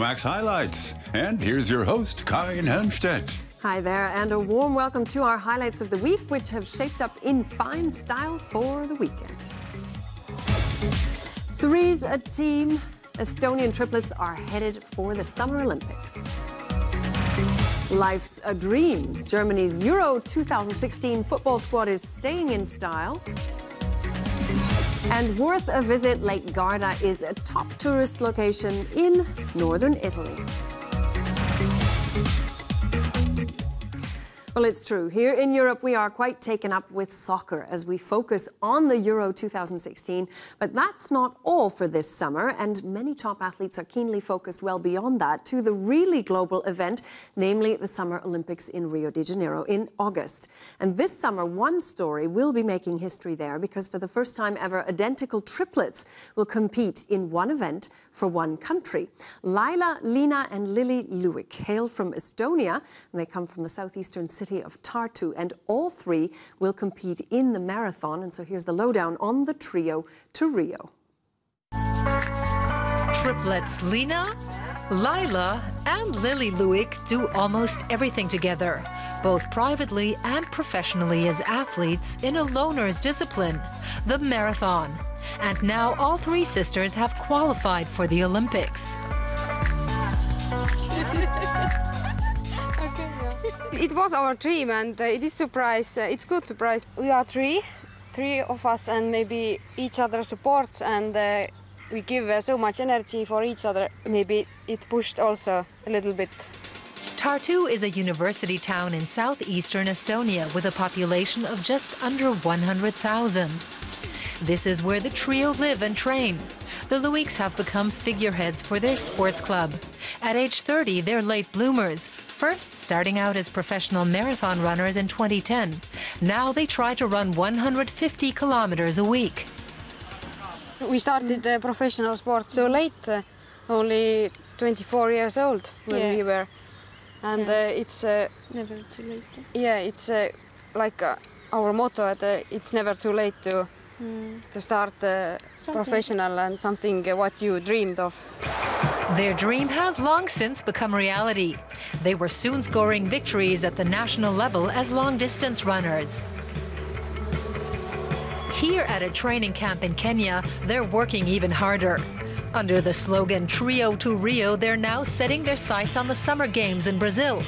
Max Highlights. And here's your host, Karin Helmstaedt. Hi there, and a warm welcome to our highlights of the week, which have shaped up in fine style for the weekend. Three's a team. Estonian triplets are headed for the Summer Olympics. Life's a dream. Germany's Euro 2016 football squad is staying in style. And worth a visit, Lake Garda is a top tourist location in northern Italy. Well, it's true. Here in Europe, we are quite taken up with soccer as we focus on the Euro 2016. But that's not all for this summer, and many top athletes are keenly focused well beyond that to the really global event, namely the Summer Olympics in Rio de Janeiro in August. And this summer, one story will be making history there because for the first time ever, identical triplets will compete in one event for one country. Leila, Liina, and Lily Luik hail from Estonia, and they come from the southeastern city of Tartu, and all three will compete in the marathon. And so here's the lowdown on the trio to Rio. Triplets Liina, Leila, and Lily Luik do almost everything together, both privately and professionally as athletes in a loner's discipline, the marathon. And now all three sisters have qualified for the Olympics. It was our dream and uh, it is surprise uh, it's good surprise we are three three of us and maybe each other supports and uh, we give uh, so much energy for each other maybe it pushed also a little bit Tartu is a university town in southeastern Estonia with a population of just under 100,000. This is where the trio live and train. The Luiks have become figureheads for their sports club. At age 30, they're late bloomers, first starting out as professional marathon runners in 2010. Now they try to run 150 kilometers a week. We started uh, professional sports so late, uh, only 24 years old when Yeah. we were. And Yeah. uh, it's, uh, Never too late. yeah, it's uh, like uh, our motto that uh, it's never too late to, to start uh, professional and something uh, what you dreamed of. Their dream has long since become reality. They were soon scoring victories at the national level as long distance runners. Here at a training camp in Kenya, they're working even harder. Under the slogan Trio to Rio, they're now setting their sights on the Summer Games in Brazil.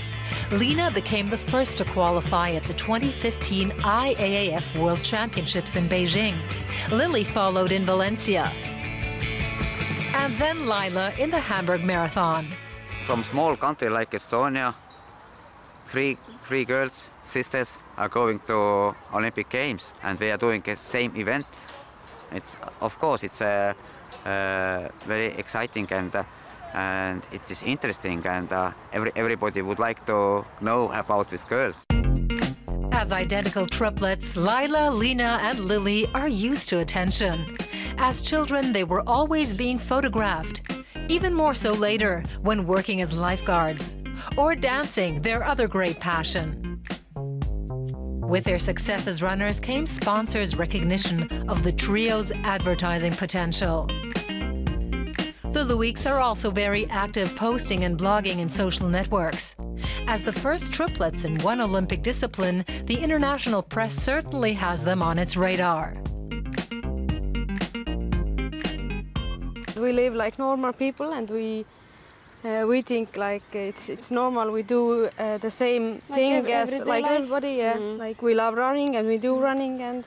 Liina became the first to qualify at the 2015 IAAF World Championships in Beijing. Lily followed in Valencia. And then Leila in the Hamburg Marathon. from small country like Estonia, three three girls, sisters, are going to Olympic Games, and they are doing the same event. It's of course it's a very exciting and uh, and it is interesting, and uh, every everybody would like to know about these girls. As identical triplets, Leila, Liina, and Lily are used to attention. As children, they were always being photographed, even more so later when working as lifeguards or dancing, their other great passion. With their success as runners came sponsors' recognition of the trio's advertising potential. The Luiks are also very active posting and blogging in social networks. As the first triplets in one Olympic discipline, the international press certainly has them on its radar. We live like normal people and we uh, we think like it's it's normal. We do uh, the same thing ev- as like life. everybody. Yeah, like we love running and we do running and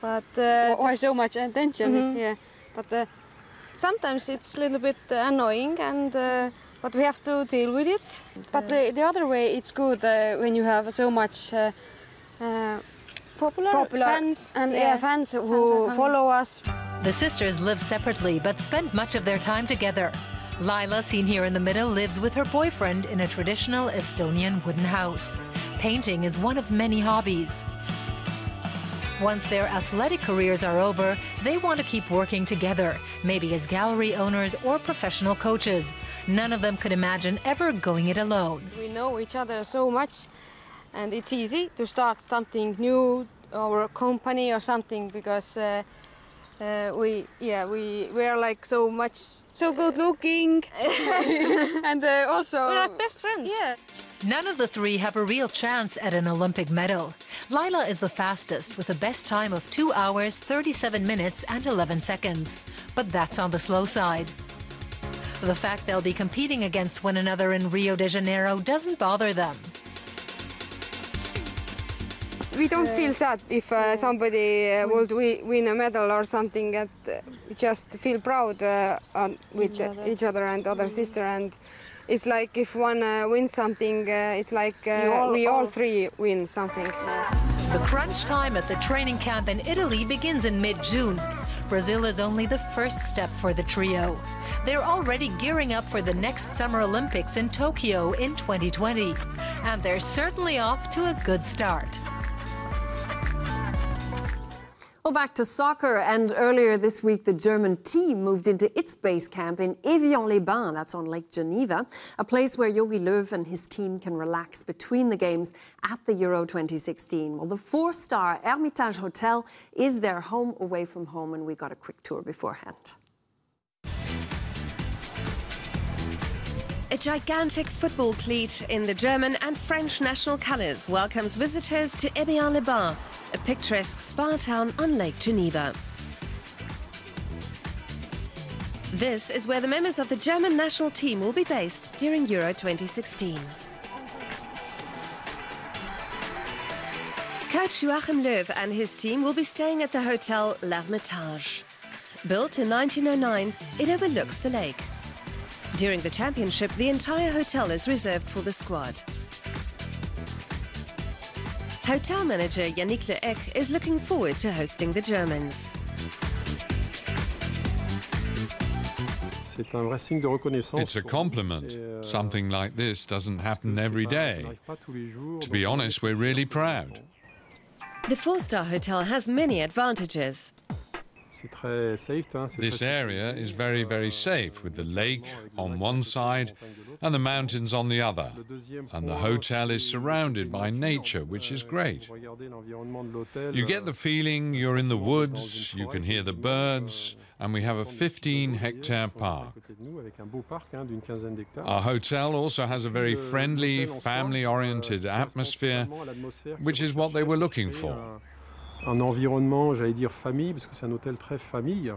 but uh, Why this- so much attention? Mhm, Yeah, but uh, sometimes it's a little bit uh, annoying and. Uh, but we have to deal with it. But the, the other way, it's good uh, when you have so much uh, uh, Popular, popular fans and yeah. fans who are follow us. The sisters live separately but spend much of their time together. Leila, seen here in the middle, lives with her boyfriend in a traditional Estonian wooden house. Painting is one of many hobbies. Once their athletic careers are over, they want to keep working together, maybe as gallery owners or professional coaches. None of them could imagine ever going it alone. We know each other so much, and it's easy to start something new or a company or something because uh, Uh, we yeah we we are like so much so good looking and uh, also We're like best friends. yeah None of the three have a real chance at an Olympic medal. Leila is the fastest with a best time of 2 hours, 37 minutes, and 11 seconds. But that's on the slow side. The fact they'll be competing against one another in Rio de Janeiro doesn't bother them. We don't feel sad if uh, somebody uh, would wi- win a medal or something that uh, we just feel proud uh, with Each uh, other. each other and other sister and it's like if one uh, wins something uh, it's like uh, all- we all all- three win something The crunch time at the training camp in Italy begins in mid June. Brazil is only the first step for the trio. They're already gearing up for the next Summer Olympics in Tokyo in 2020. And they're certainly off to a good start. Well, back to soccer. And earlier this week, the German team moved into its base camp in Evian-les-Bains, that's on Lake Geneva, a place where Jogi Löw and his team can relax between the games at the Euro 2016. Well, the four-star Hermitage Hotel is their home away from home, and we got a quick tour beforehand. A gigantic football cleat in the German and French national colours welcomes visitors to Evian-les-Bains, a picturesque spa town on Lake Geneva. This is where the members of the German national team will be based during Euro 2016. Coach Joachim Löw and his team will be staying at the hotel L'Hermitage. Built in 1909, it overlooks the lake. During the championship, the entire hotel is reserved for the squad. Hotel manager Yannick Le Eck is looking forward to hosting the Germans. C'est un vrai signe de reconnaissance. It's a compliment. Euh, Something like this doesn't happen c'est every pas- ça day. n'arrive pas tous les jours, To be honest, we're euh, really proud. The four star hotel has many advantages. This area is very, very Euh, safe with the lake on one side la montagne de l'autre. and the mountains on the other. And the hotel is surrounded by nature, which is Euh, great. vous regardez l'environnement de l'hôtel, You euh, get the euh, feeling you're in the sentiment d'être dans woods, you can hear the euh, birds, and we have a 15 hectare park. à côté de nous, avec un beau parc hein, d'une quinzaine d'hectares. Our hotel also has a very friendly, l'hôtel en soi, family euh, oriented atmosphere, totalement à l'atmosphère que which is what they were looking for. Un, environnement, j'allais dire famille, parce que c'est un hôtel très famille.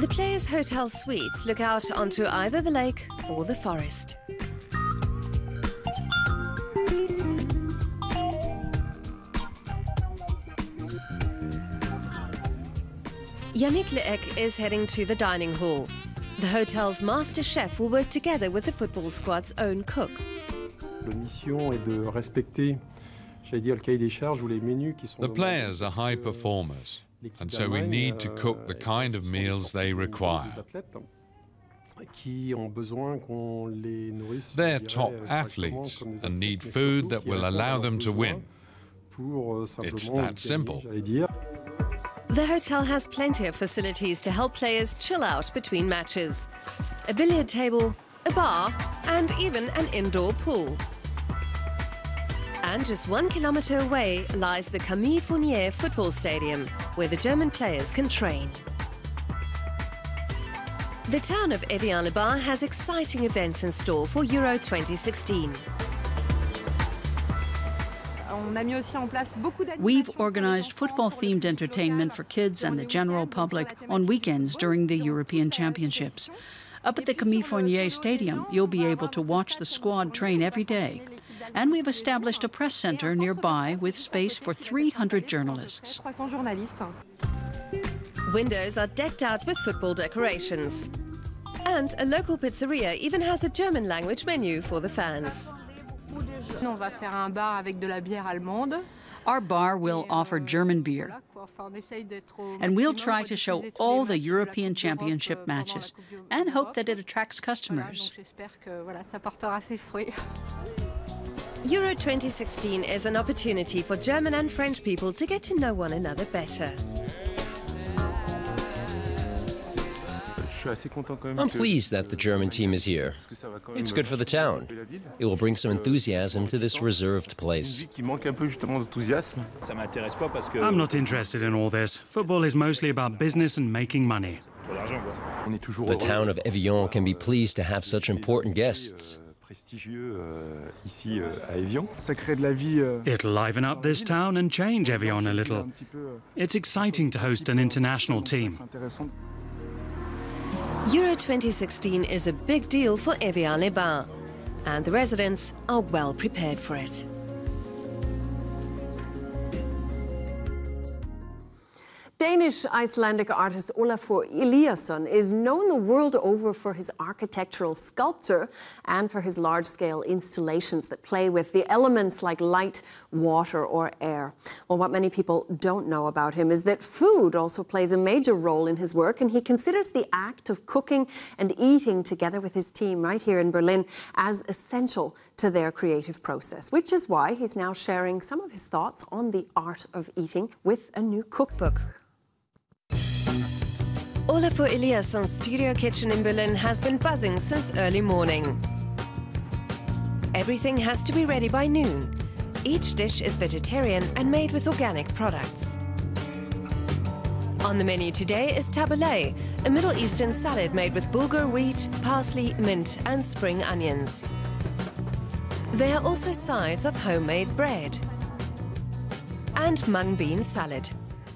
The players' hotel suites look out onto either the lake or the forest. Yannick Le Eck is heading to the dining hall. The hotel's master chef will work together with the football squad's own cook. La mission est de respecter, j'allais dire, le cahier des charges ou les menus qui sont The players are high euh, performers, and so we need to euh, cook the kind of meals they require. athlètes qui ont besoin qu'on les nourrisse, je They're top euh, athletes and need food that will allow them to win. Pour euh, simplement It's that simple. The hotel has plenty of facilities to help players chill out between matches a billiard table, a bar, and even an indoor pool. And just one kilometre away lies the Camille Fournier football stadium, where the German players can train. The town of Evian-les-Bains has exciting events in store for Euro 2016. We've organized football themed entertainment for kids and the general public on weekends during the European Championships. Up at the Camille Fournier Stadium, you'll be able to watch the squad train every day. And we've established a press center nearby with space for 300 journalists. Windows are decked out with football decorations. And a local pizzeria even has a German language menu for the fans. On va faire un bar avec de la bière allemande. Our bar will offer German beer. Voilà, quoi. Enfin, on essaye d'être au And we'll try to show all the matchs de la European Championship pendant la matches and hope that it attracts customers. Euro 2016 is an opportunity for German and French people to get to know one another better. I'm pleased that the German team is here. It's good for the town. It will bring some enthusiasm to this reserved place. I'm not interested in all this. Football is mostly about business and making money. The town of Evian can be pleased to have such important guests. It'll liven up this town and change Evian a little. It's exciting to host an international team. Euro 2016 is a big deal for Evian-les-Bains, and the residents are well prepared for it. Danish Icelandic artist Olafur Eliasson is known the world over for his architectural sculpture and for his large scale installations that play with the elements like light, water, or air. Well, what many people don't know about him is that food also plays a major role in his work, and he considers the act of cooking and eating together with his team right here in Berlin as essential to their creative process, which is why he's now sharing some of his thoughts on the art of eating with a new cookbook. Olafur Eliasson's studio kitchen in Berlin has been buzzing since early morning. Everything has to be ready by noon. Each dish is vegetarian and made with organic products. On the menu today is tabbouleh, a Middle Eastern salad made with bulgur wheat, parsley, mint and spring onions. There are also sides of homemade bread and mung bean salad.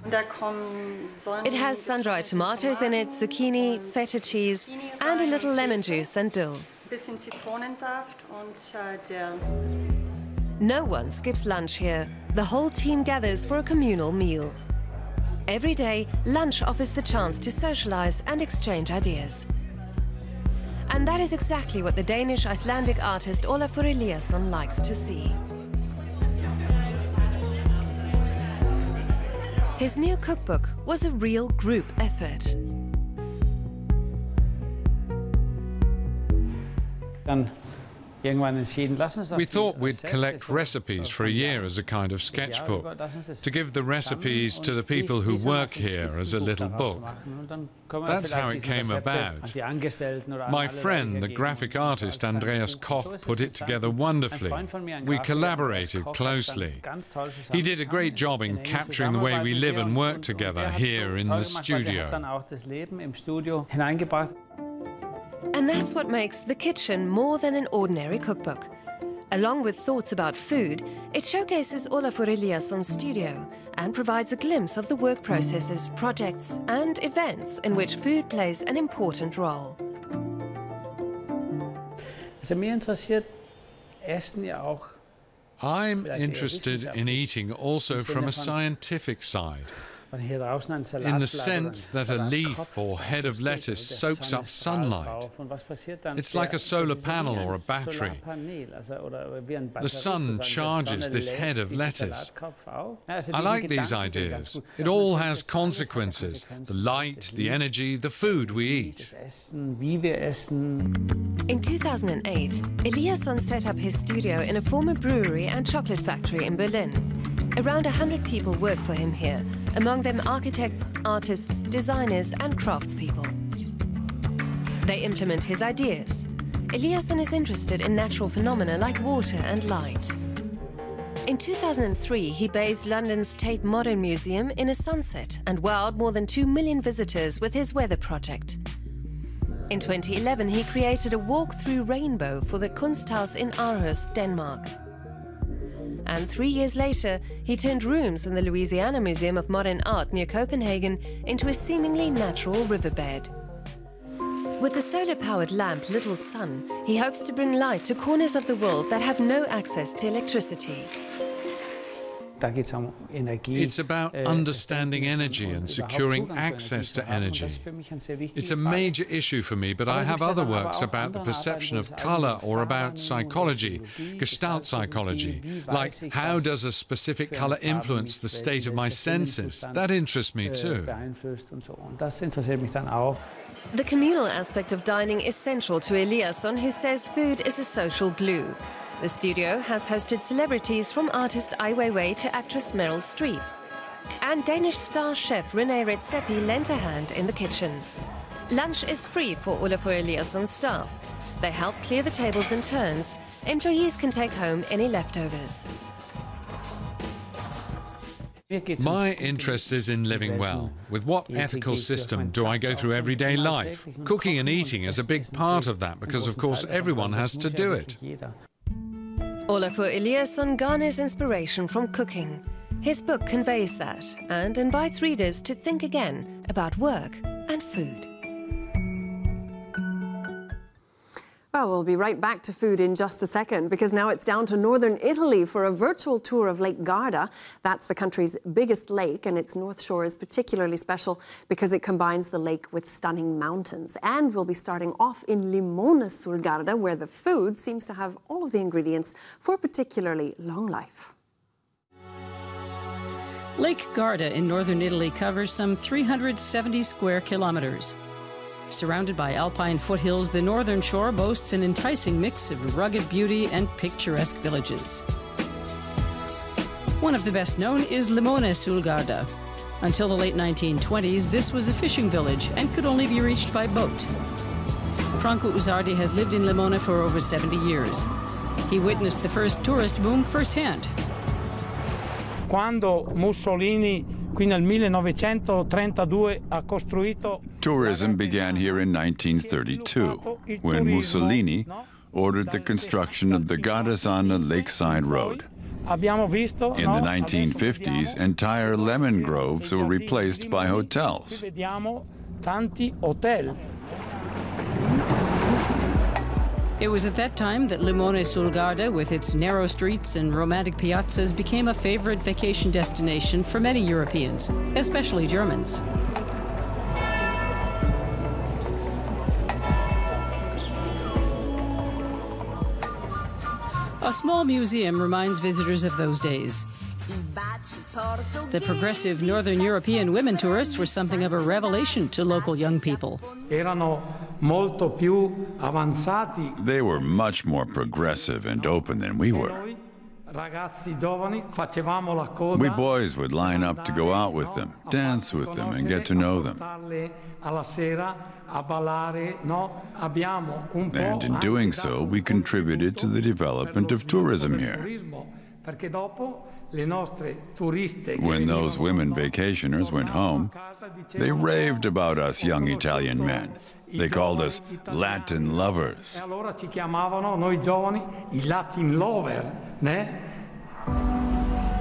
It has sun-dried tomatoes in it, zucchini, feta cheese, and a little lemon juice and dill. No one skips lunch here. The whole team gathers for a communal meal. Every day, lunch offers the chance to socialize and exchange ideas. And that is exactly what the Danish Icelandic artist Olafur Eliasson likes to see. His new cookbook was a real group effort. We thought we'd collect recipes for a year as a kind of sketchbook, to give the recipes to the people who work here as a little book. That's how it came about. My friend, the graphic artist Andreas Koch, put it together wonderfully. We collaborated closely. He did a great job in capturing the way we live and work together here in the studio. And that's what makes The Kitchen more than an ordinary cookbook. Along with thoughts about food, it showcases Olafur Eliasson's studio and provides a glimpse of the work processes, projects and events in which food plays an important role. I'm interested in eating also from a scientific side. In the sense that a leaf or head of lettuce soaks up sunlight. It's like a solar panel or a battery. The sun charges this head of lettuce. I like these ideas. It all has consequences the light, the energy, the food we eat. In 2008, Eliasson set up his studio in a former brewery and chocolate factory in Berlin. Around 100 people work for him here, among them architects, artists, designers and craftspeople. They implement his ideas. Eliasson is interested in natural phenomena like water and light. In 2003, he bathed London's Tate Modern Museum in a sunset and wowed more than 2 million visitors with his weather project. In 2011, he created a walk-through rainbow for the Kunsthaus in Aarhus, Denmark. And three years later, he turned rooms in the Louisiana Museum of Modern Art near Copenhagen into a seemingly natural riverbed. With the solar-powered lamp Little Sun, he hopes to bring light to corners of the world that have no access to electricity. It's about understanding energy and securing access to energy. It's a major issue for me, but I have other works about the perception of color or about psychology, gestalt psychology, like how does a specific color influence the state of my senses? That interests me too. The communal aspect of dining is central to Eliasson, who says food is a social glue. The studio has hosted celebrities from artist Ai Weiwei to actress Meryl Streep. And Danish star chef Rene Redzepi lent a hand in the kitchen. Lunch is free for Olafur Eliasson's staff. They help clear the tables in turns. Employees can take home any leftovers. My interest is in living well. With what ethical system do I go through everyday life? Cooking and eating is a big part of that because, of course, everyone has to do it. Olafur Eliasson garners inspiration from cooking. His book conveys that and invites readers to think again about work and food. Well, we'll be right back to food in just a second because now it's down to northern Italy for a virtual tour of Lake Garda. That's the country's biggest lake, and its north shore is particularly special because it combines the lake with stunning mountains. And we'll be starting off in Limone sul Garda, where the food seems to have all of the ingredients for particularly long life. Lake Garda in northern Italy covers some 370 square kilometers. Surrounded by alpine foothills, the northern shore boasts an enticing mix of rugged beauty and picturesque villages. One of the best known is Limone sul Garda. Until the late 1920s, this was a fishing village and could only be reached by boat. Franco Usardi has lived in Limone for over 70 years. He witnessed the first tourist boom firsthand. Quando Mussolini qui nel 1932 ha costruito Tourism began here in 1932 when Mussolini ordered the construction of the Gardesana Lakeside Road. In the 1950s, entire lemon groves were replaced by hotels. It was at that time that Limone sul Garda, with its narrow streets and romantic piazzas, became a favorite vacation destination for many Europeans, especially Germans. A small museum reminds visitors of those days. The progressive Northern European women tourists were something of a revelation to local young people. Erano molto più avanzati. They were much more progressive and open than we were. Noi, ragazzi giovani, facevamo la coda. We boys would line up to go out with them, dance with them, and get to know them. portarle alla sera a ballare, no? Abbiamo un po' And in doing so, we contributed to the development of tourism here. Turismo, perché dopo le nostre turiste che When those women vacationers went home, they raved about us young Italian men. They called us Latin lovers. E allora ci chiamavano noi giovani i Latin lover, né?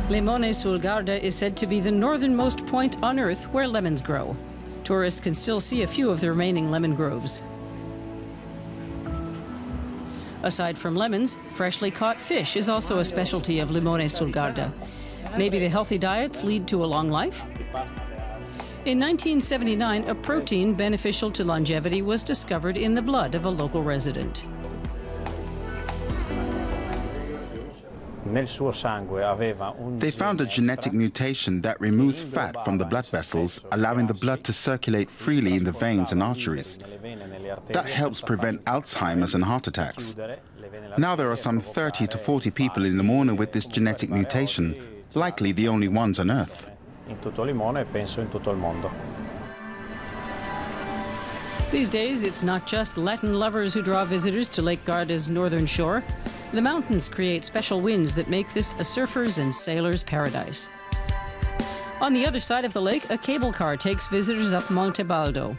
Limone sul Garda is said to be the northernmost point on Earth where lemons grow. Tourists can still see a few of the remaining lemon groves. Aside from lemons, freshly caught fish is also a specialty of Limone sul Garda. Maybe the healthy diets lead to a long life? In 1979, a protein beneficial to longevity was discovered in the blood of a local resident. Nel suo sangue aveva un They found a genetic mutation that removes fat from the blood vessels, allowing the blood to circulate freely in the veins and arteries. That helps prevent Alzheimer's and heart attacks. Now there are some 30 to 40 people in Limona with this genetic mutation, likely the only ones on Earth. in tutto Limone penso in tutto il mondo. These days, it's not just Latin lovers who draw visitors to Lake Garda's northern shore. The mountains create special winds that make this a surfer's and sailor's paradise. On the other side of the lake, a cable car takes visitors up Monte Baldo.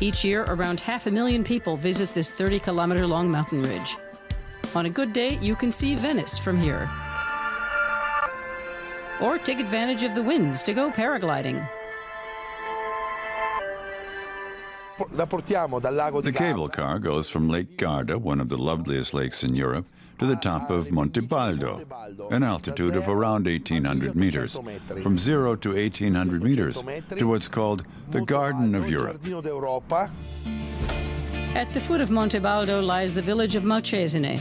Each year, around half a million people visit this 30 kilometer long mountain ridge. On a good day, you can see Venice from here. Or take advantage of the winds to go paragliding. The cable car goes from Lake Garda, one of the loveliest lakes in Europe, to the top of Monte Baldo, an altitude of around 1,800 meters, from 0 to 1,800 meters, to what's called the Garden of Europe. At the foot of Monte Baldo lies the village of Malcesine.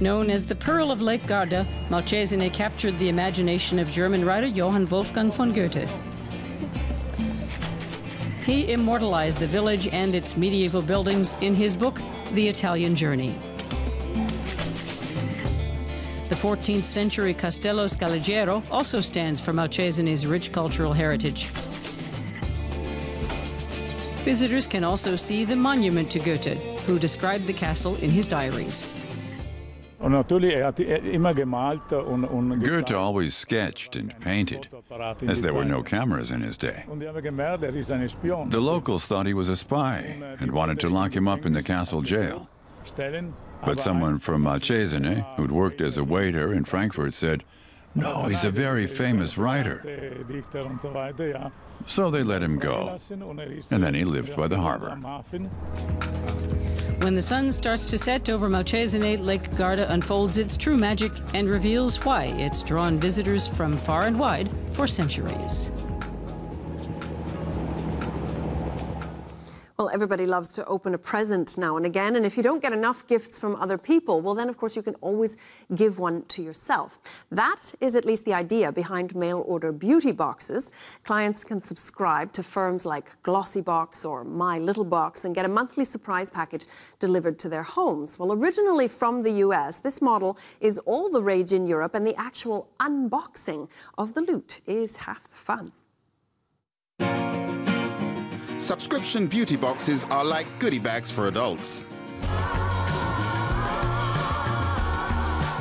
Known as the Pearl of Lake Garda, Malcesine captured the imagination of German writer Johann Wolfgang von Goethe. He immortalized the village and its medieval buildings in his book, The Italian Journey. The 14th century Castello Scaligero also stands for Malcesine's rich cultural heritage. Visitors can also see the monument to Goethe, who described the castle in his diaries. Goethe always sketched and painted, as there were no cameras in his day. The locals thought he was a spy and wanted to lock him up in the castle jail. But someone from Malcesine, eh, who'd worked as a waiter in Frankfurt, said, No, he's a very famous writer. So they let him go, and then he lived by the harbor. When the sun starts to set over Malcesine, Lake Garda unfolds its true magic and reveals why it's drawn visitors from far and wide for centuries. Well, everybody loves to open a present now and again, and if you don't get enough gifts from other people, well, then of course you can always give one to yourself. That is at least the idea behind mail order beauty boxes. Clients can subscribe to firms like Glossybox or My Little Box and get a monthly surprise package delivered to their homes. Well, originally from the US, this model is all the rage in Europe, and the actual unboxing of the loot is half the fun. Subscription beauty boxes are like goodie bags for adults.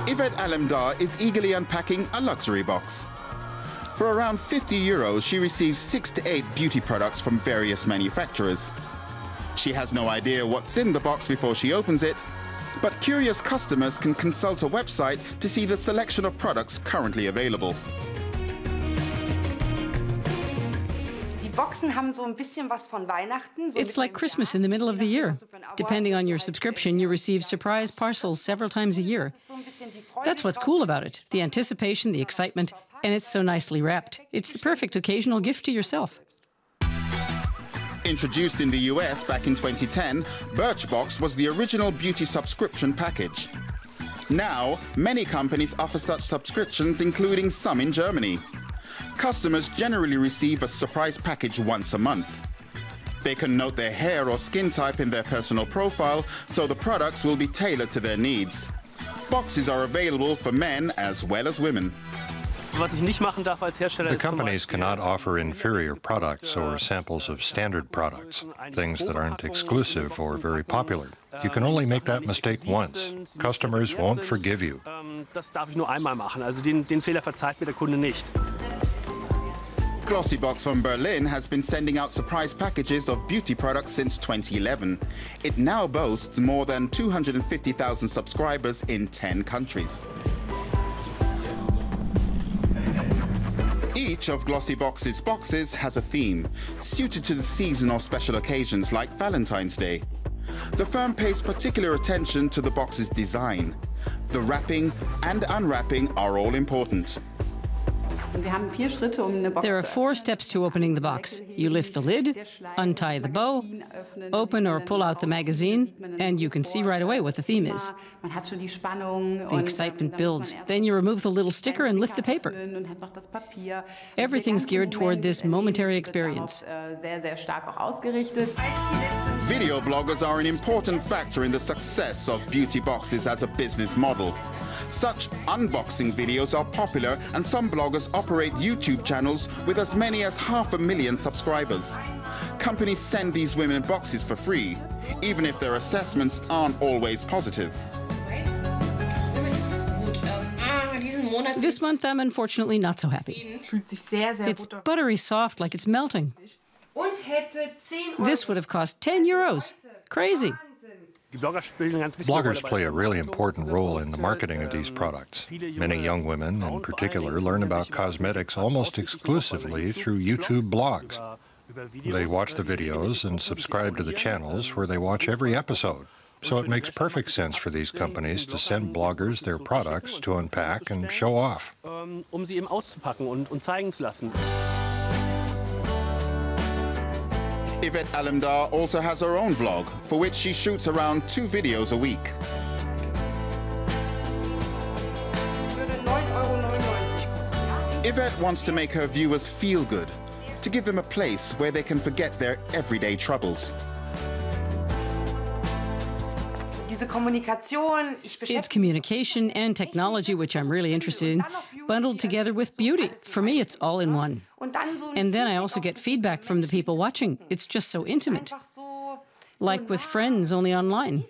Yvette Alemdar is eagerly unpacking a luxury box. For around 50 euros, she receives six to eight beauty products from various manufacturers. She has no idea what's in the box before she opens it, but curious customers can consult a website to see the selection of products currently available. It's like Christmas in the middle of the year. Depending on your subscription, you receive surprise parcels several times a year. That's what's cool about it the anticipation, the excitement, and it's so nicely wrapped. It's the perfect occasional gift to yourself. Introduced in the US back in 2010, Birchbox was the original beauty subscription package. Now, many companies offer such subscriptions, including some in Germany. Customers generally receive a surprise package once a month. They can note their hair or skin type in their personal profile, so the products will be tailored to their needs. Boxes are available for men as well as women. The companies cannot offer inferior products or samples of standard products, things that aren't exclusive or very popular. You can only make that mistake once. Customers won't forgive you. Glossybox from Berlin has been sending out surprise packages of beauty products since 2011. It now boasts more than 250,000 subscribers in 10 countries. Each of Glossybox's boxes has a theme, suited to the season or special occasions like Valentine's Day. The firm pays particular attention to the box's design. The wrapping and unwrapping are all important. There are four steps to opening the box. You lift the lid, untie the bow, open or pull out the magazine, and you can see right away what the theme is. The excitement builds. Then you remove the little sticker and lift the paper. Everything's geared toward this momentary experience. Video bloggers are an important factor in the success of beauty boxes as a business model. Such unboxing videos are popular and some bloggers operate YouTube channels with as many as half a million subscribers. Companies send these women boxes for free, even if their assessments aren't always positive. This month, I'm unfortunately not so happy. It's buttery soft, like it's melting. This would have cost 10 euros. Crazy. Bloggers play a really important role in the marketing of these products. Many young women, in particular, learn about cosmetics almost exclusively through YouTube blogs. They watch the videos and subscribe to the channels where they watch every episode. So it makes perfect sense for these companies to send bloggers their products to unpack and show off. Yvette Alemdar also has her own vlog, for which she shoots around two videos a week. Yvette wants to make her viewers feel good, to give them a place where they can forget their everyday troubles. It's communication and technology, which I'm really interested in, bundled together with beauty. For me, it's all in one. And then I also get feedback from the people watching. It's just so intimate. Like with friends, only online.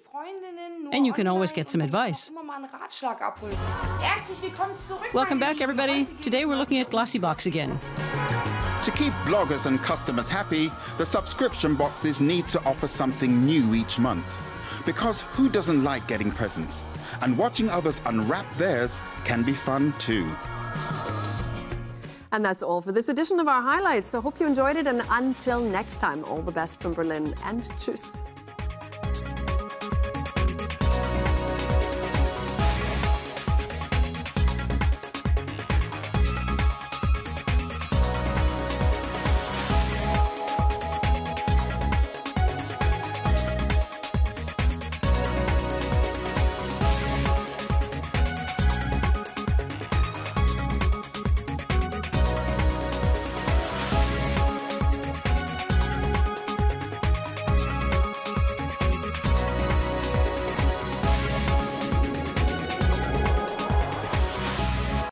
And you can always get some advice. Welcome back, everybody. Today we're looking at Glossybox again. To keep bloggers and customers happy, the subscription boxes need to offer something new each month. Because who doesn't like getting presents? And watching others unwrap theirs can be fun too. And that's all for this edition of our highlights. So hope you enjoyed it. And until next time, all the best from Berlin and tschüss.